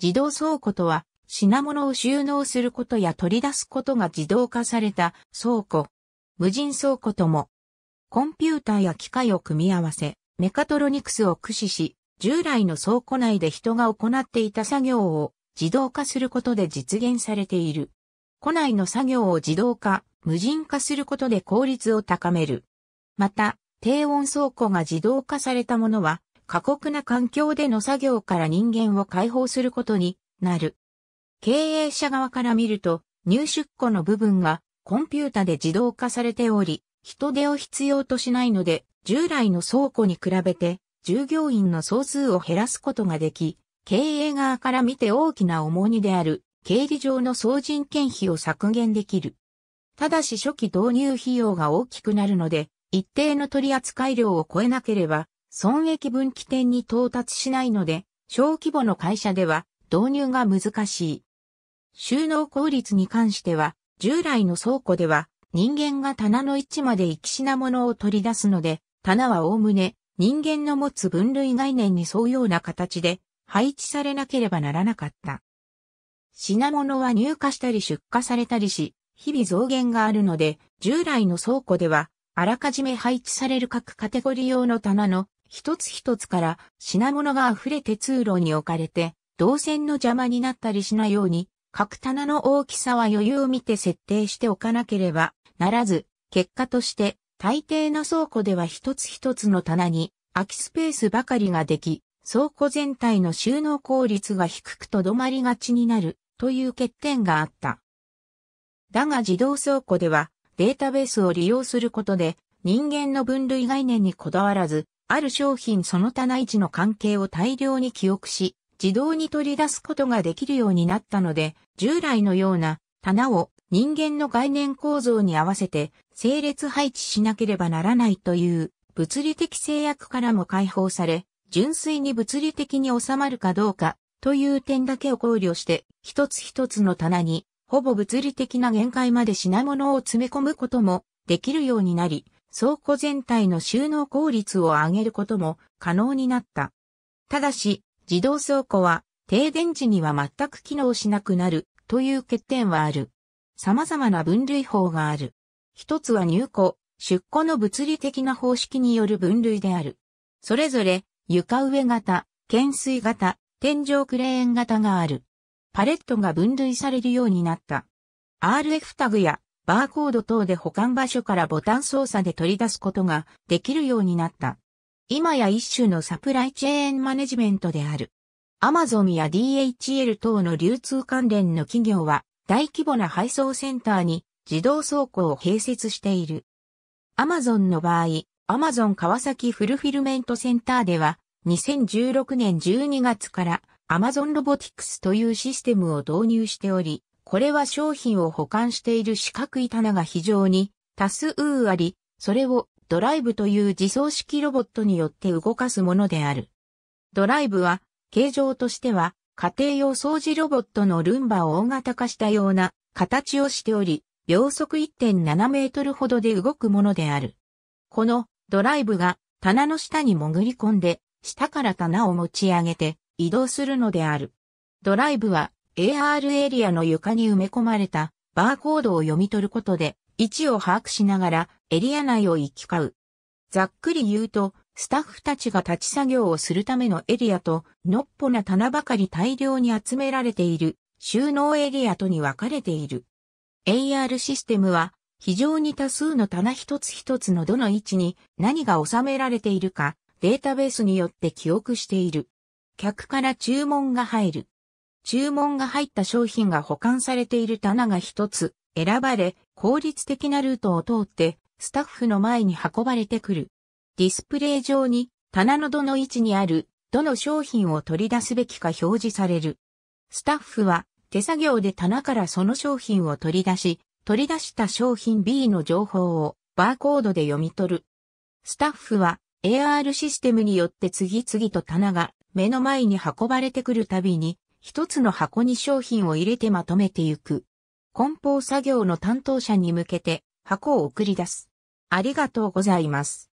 自動倉庫とは、品物を収納することや取り出すことが自動化された倉庫。無人倉庫とも。コンピューターや機械を組み合わせ、メカトロニクスを駆使し、従来の倉庫内で人が行っていた作業を自動化することで実現されている。庫内の作業を自動化、無人化することで効率を高める。また、低温倉庫が自動化されたものは、過酷な環境での作業から人間を解放することになる。経営者側から見ると、入出庫の部分がコンピュータで自動化されており、人手を必要としないので、従来の倉庫に比べて、従業員の総数を減らすことができ、経営側から見て大きな重荷である、経理上の総人件費を削減できる。ただし初期導入費用が大きくなるので、一定の取扱量を超えなければ、損益分岐点に到達しないので、小規模の会社では導入が難しい。収納効率に関しては、従来の倉庫では人間が棚の位置まで行き品物を取り出すので、棚はおおむね人間の持つ分類概念に沿うような形で配置されなければならなかった。品物は入荷したり出荷されたりし、日々増減があるので、従来の倉庫では、あらかじめ配置される各カテゴリー用の棚の一つ一つから品物が溢れて通路に置かれて、動線の邪魔になったりしないように、各棚の大きさは余裕を見て設定しておかなければならず、結果として大抵の倉庫では一つ一つの棚に空きスペースばかりができ、倉庫全体の収納効率が低くとどまりがちになるという欠点があった。だが自動倉庫ではデータベースを利用することで人間の分類概念にこだわらず、ある商品その棚位置の関係を大量に記憶し、自動に取り出すことができるようになったので、従来のような棚を人間の概念構造に合わせて整列配置しなければならないという物理的制約からも解放され、純粋に物理的に収まるかどうかという点だけを考慮して一つ一つの棚にほぼ物理的な限界まで品物を詰め込むこともできるようになり、倉庫全体の収納効率を上げることも可能になった。ただし、自動倉庫は停電時には全く機能しなくなるという欠点はある。様々な分類法がある。一つは入庫、出庫の物理的な方式による分類である。それぞれ床上型、懸垂型、天井クレーン型がある。パレットが分類されるようになった。RF タグやバーコード等で保管場所からボタン操作で取り出すことができるようになった。今や一種のサプライチェーンマネジメントである。アマゾンや DHL 等の流通関連の企業は大規模な配送センターに自動倉庫を併設している。アマゾンの場合、アマゾン川崎フルフィルメントセンターでは2016年12月からアマゾンロボティクスというシステムを導入しており、これは商品を保管している四角い棚が非常に多数あり、それをドライブという自走式ロボットによって動かすものである。ドライブは形状としては家庭用掃除ロボットのルンバを大型化したような形をしており、秒速1.7メートルほどで動くものである。このドライブが棚の下に潜り込んで、下から棚を持ち上げて移動するのである。ドライブは AR エリアの床に埋め込まれたバーコードを読み取ることで位置を把握しながらエリア内を行き交う。ざっくり言うと、スタッフたちが立ち作業をするためのエリアと、のっぽな棚ばかり大量に集められている収納エリアとに分かれている。AR システムは非常に多数の棚一つ一つのどの位置に何が収められているかデータベースによって記憶している。客から注文が入る。注文が入った商品が保管されている棚が一つ選ばれ、効率的なルートを通ってスタッフの前に運ばれてくる。ディスプレイ上に棚のどの位置にあるどの商品を取り出すべきか表示される。スタッフは手作業で棚からその商品を取り出し、取り出した商品 B の情報をバーコードで読み取る。スタッフは AR システムによって次々と棚が目の前に運ばれてくるたびに、一つの箱に商品を入れてまとめていく。梱包作業の担当者に向けて箱を送り出す。ありがとうございます。